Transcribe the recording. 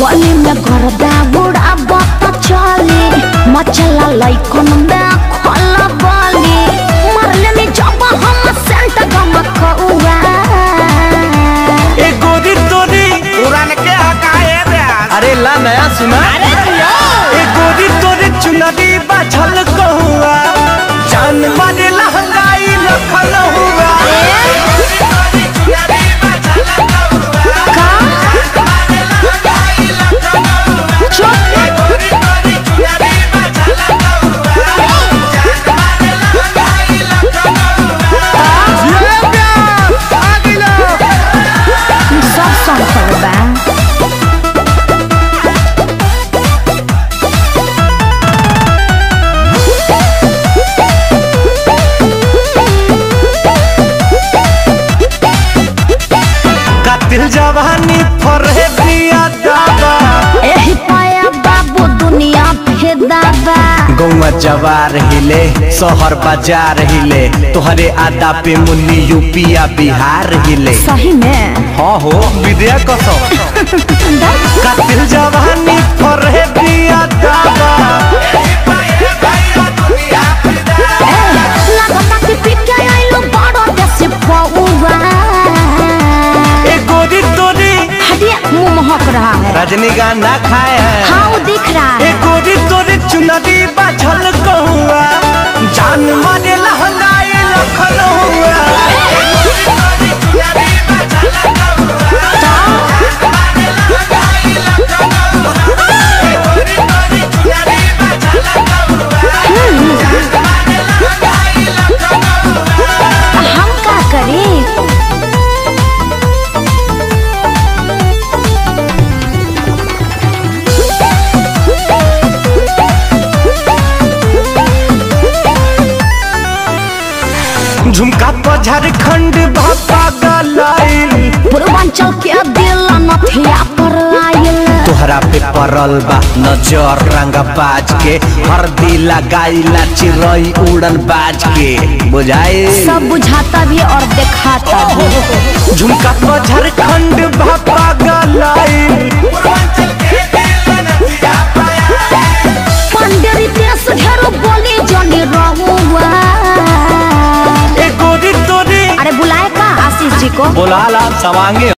गली में गर्दा बुढ़ा बत चली मचला लइकन में खोला बली मरले में जब हम सेंट गमकौआ ए गोरी तोरी पुरान के हकाए ब्यास अरे ला। नया सुना ए गोरी तोरी चुनरी बाझल कहुआ जान कातिल जवानी फरे पिया दादा। एही पाया बाबू दुनिया पे दादा। गौवा जवार हिले शहर बाज़ार हिले तोहरे आदा पे मुन्नी यूपिया बिहार हिले। सही में। हाँ हो विद्या कसम। रजनीगंधा खाए। खाया हाँ वो दिख रहा है। गोरी तोरी चुनरी बाझल कहुआ झुमका पर झारखंड भापा गलाइल पूर्वांचल के दिल नथिया पर आयल। तोहरा पे पड़ल बा नज़र रंगा बाज के। हरदी लगाइला चिरई उड़न बाज के। बुझाए सब बुझाता भी और दिखाता भी। झुमका पर झारखंड को। बोला ला सवांगे